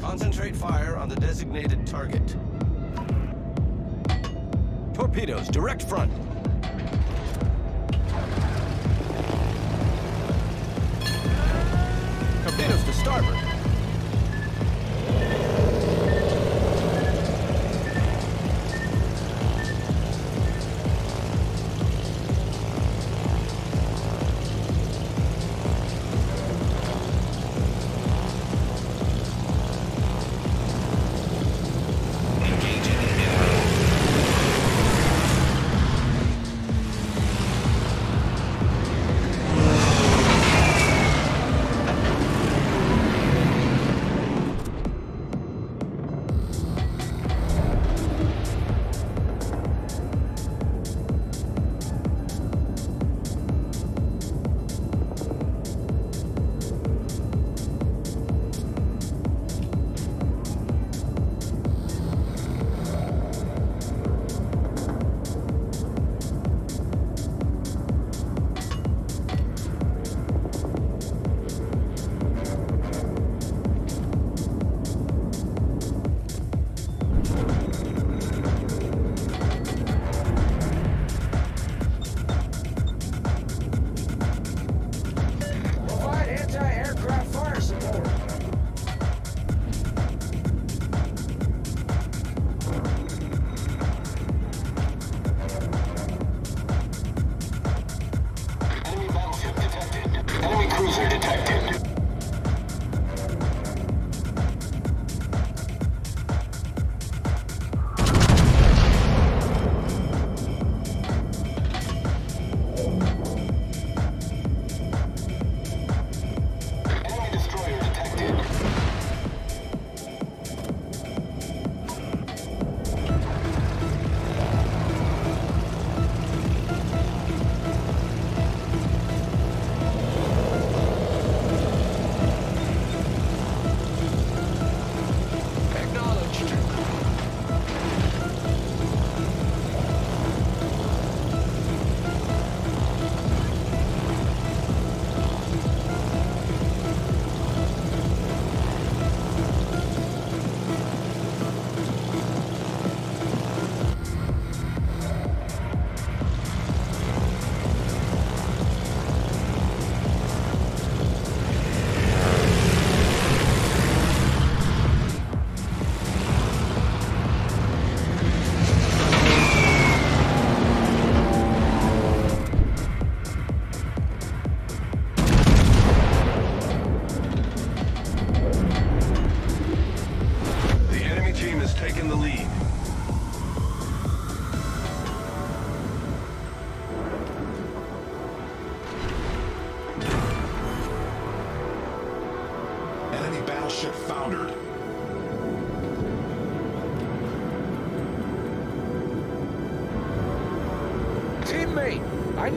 Concentrate fire on the designated target. Torpedoes, direct front. Torpedoes to starboard.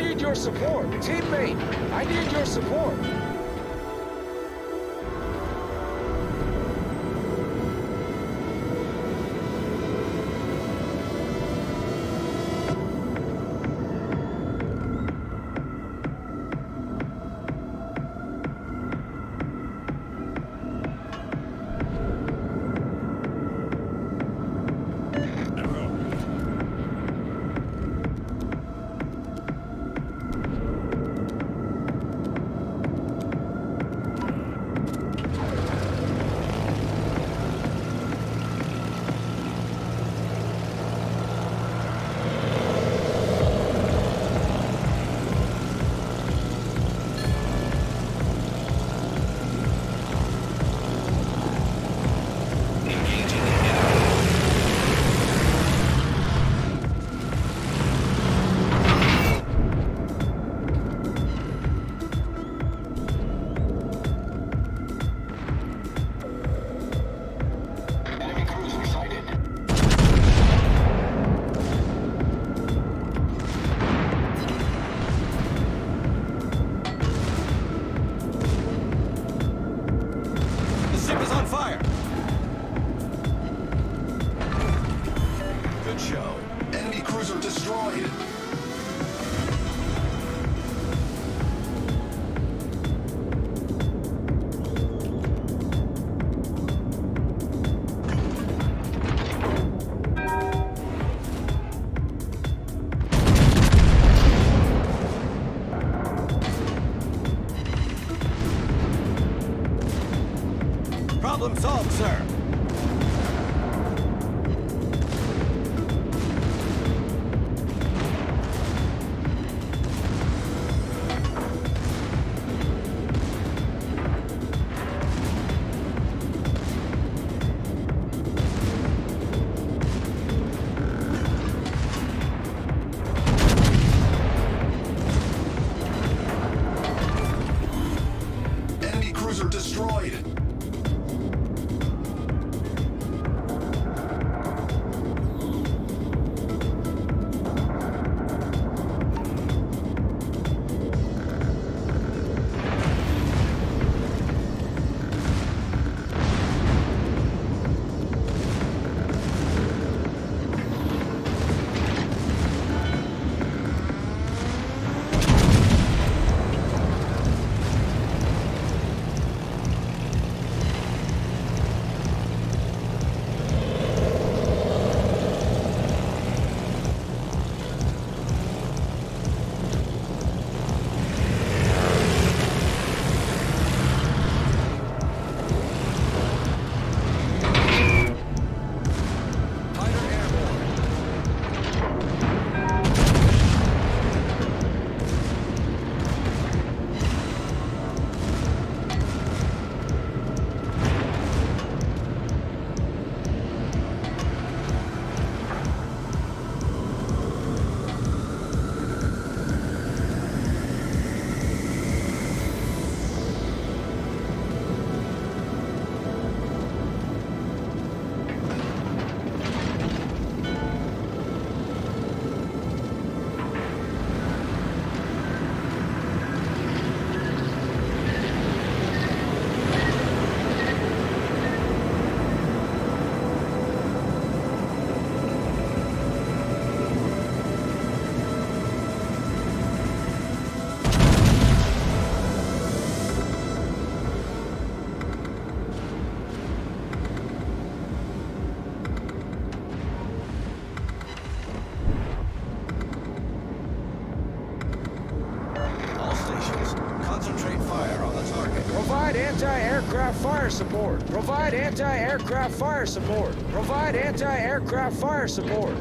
need your support. Teammate, I need your support. Support. Provide anti-aircraft fire support. Provide anti-aircraft fire support.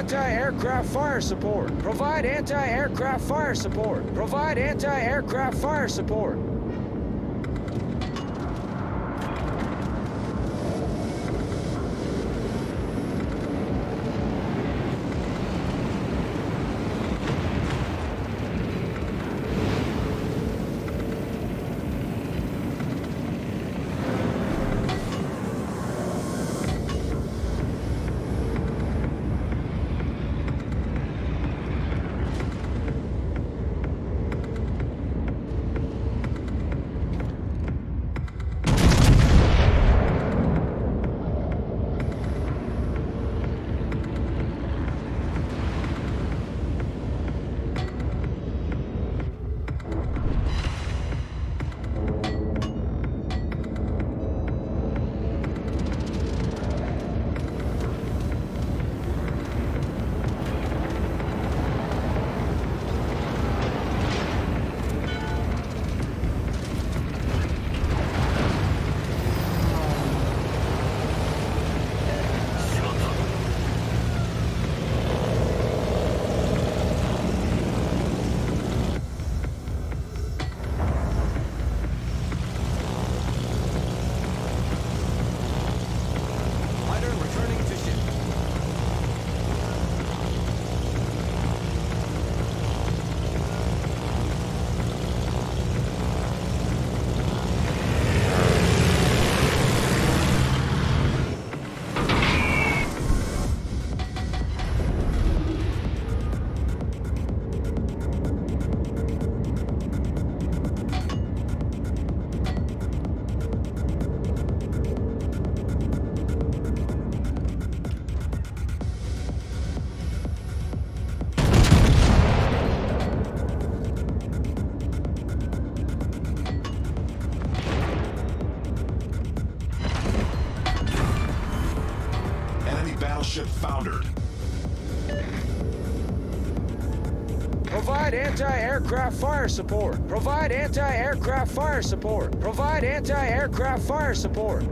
Anti-aircraft fire support. Provide anti-aircraft fire support. Provide anti-aircraft fire support. Anti-aircraft fire support. Provide anti-aircraft fire support. Provide anti-aircraft fire support.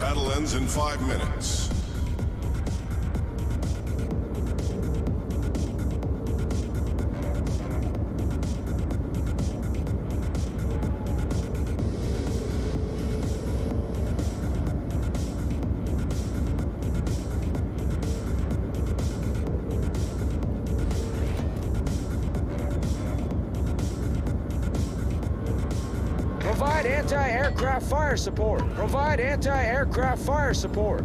Battle ends in five minutes. Fire support. Provide anti-aircraft fire support.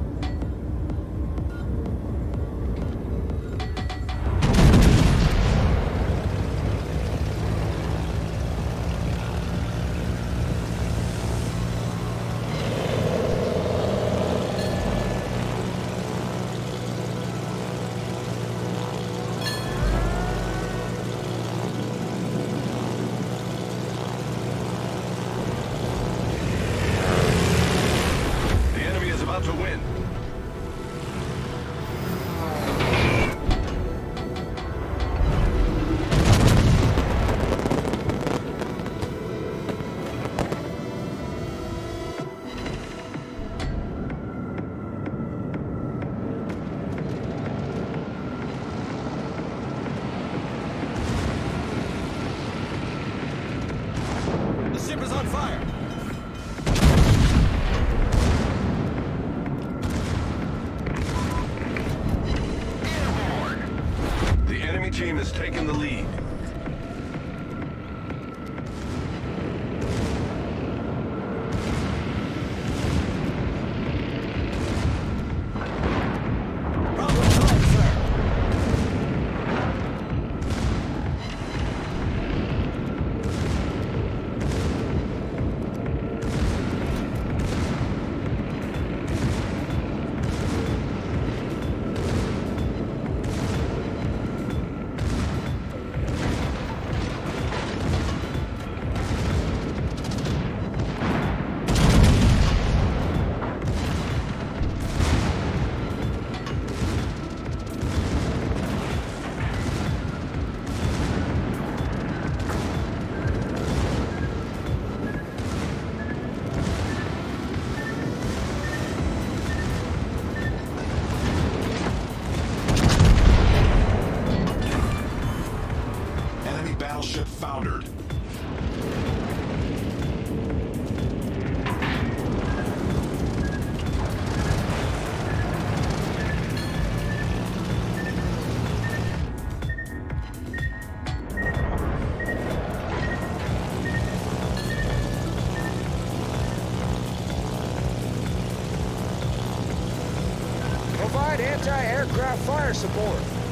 Fire support.